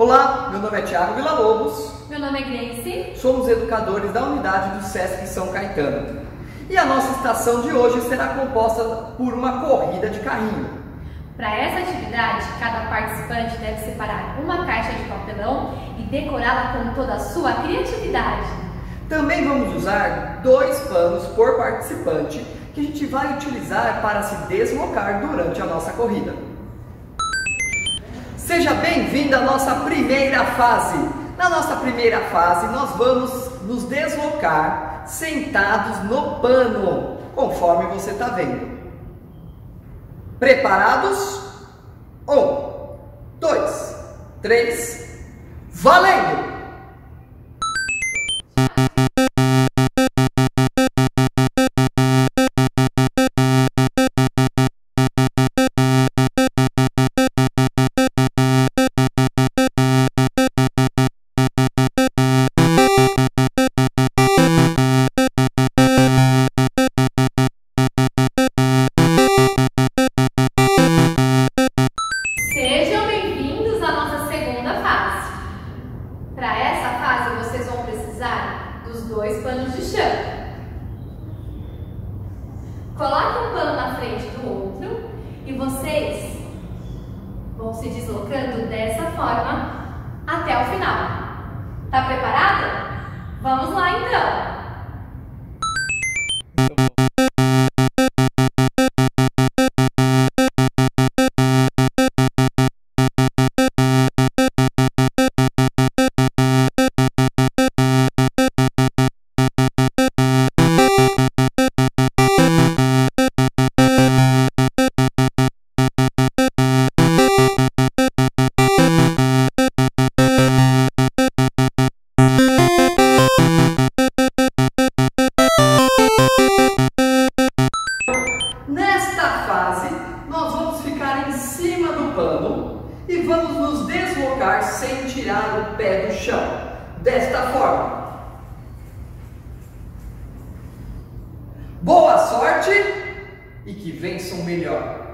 Olá, meu nome é Thiago Villa-Lobos. Meu nome é Grace. Somos educadores da unidade do SESC São Caetano. E a nossa estação de hoje será composta por uma corrida de carrinho. Para essa atividade, cada participante deve separar uma caixa de papelão e decorá-la com toda a sua criatividade. Também vamos usar dois panos por participante que a gente vai utilizar para se deslocar durante a nossa corrida. Seja bem-vindo à nossa primeira fase. Na nossa primeira fase, nós vamos nos deslocar sentados no pano, conforme você está vendo. Preparados? Um, dois, três, valendo! Vocês vão se deslocando dessa forma até o final. Tá preparado? Vamos lá então! Pano e vamos nos deslocar sem tirar o pé do chão. Desta forma. Boa sorte e que vença o melhor.